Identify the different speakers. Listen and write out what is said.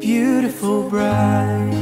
Speaker 1: beautiful bride.